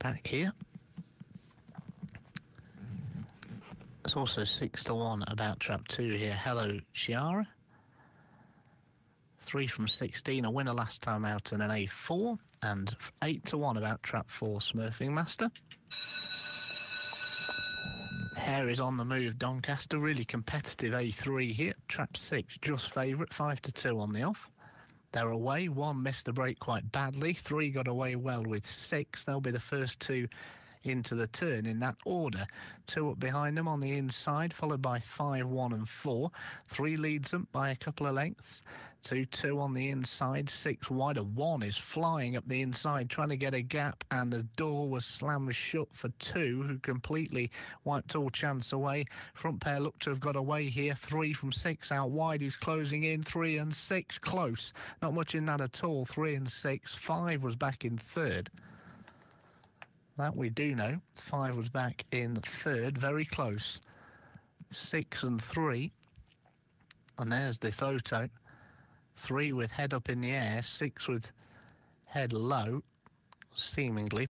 back here. It's also six to one about trap two here. Hello, Chiara. Three from 16, a winner last time out and an A4, and eight to one about trap four, Smurfing Master. Hare is on the move, Doncaster. Really competitive A3 here. Trap six, just favourite, five to two on the off. They're away. One missed the break quite badly. Three got away well with six. They'll be the first two into the turn in that order. Two up behind them on the inside, followed by five, one, and four. Three leads them by a couple of lengths. Two, two on the inside, six wider. One is flying up the inside, trying to get a gap, and the door was slammed shut for two, who completely wiped all chance away. Front pair look to have got away here. Three from six out wide, who's closing in. Three and six close. Not much in that at all. Three and six. Five was back in third. That we do know. Five was back in third, very close. Six and three. And there's the photo. Three with head up in the air, six with head low, seemingly